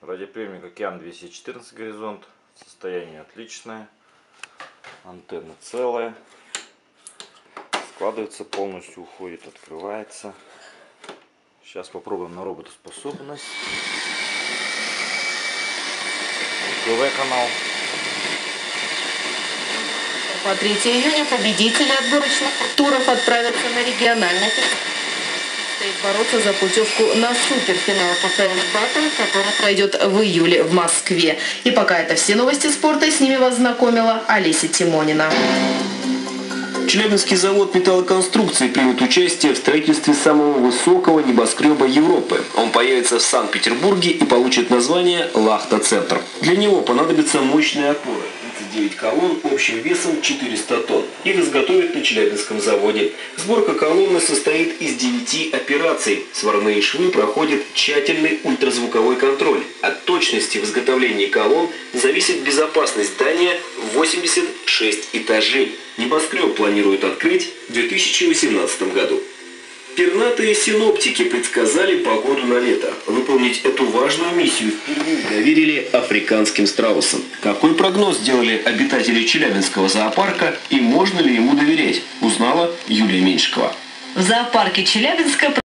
Радиоприемник Океан 214 горизонт. Состояние отличное. Антенна целая. Складывается полностью, уходит, открывается. Сейчас попробуем на работоспособность. ТВ канал. По 3 июня победители отборочных туров отправятся на региональный фестиваль. Стоит бороться за путевку на суперфинал Фрэнс Баттл, который пройдет в июле в Москве. И пока это все новости спорта, с ними вас знакомила Олеся Тимонина. Челябинский завод металлоконструкции примет участие в строительстве самого высокого небоскреба Европы. Он появится в Санкт-Петербурге и получит название «Лахта-центр». Для него понадобятся мощные опоры. 39 колонн общим весом 400 тонн. Их изготовят на Челябинском заводе. Сборка колонны состоит из 9 операций. Сварные швы проходят тщательный ультразвуковой контроль. От точности в изготовлении колонн зависит безопасность здания в 86 этажей. Небоскреб планируют открыть в 2018 году. Пернатые синоптики предсказали погоду на лето. Выполнить эту важную миссию впервые доверили африканским страусам. Какой прогноз сделали обитатели Челябинского зоопарка и можно ли ему доверять, узнала Юлия Меньшикова. В зоопарке Челябинска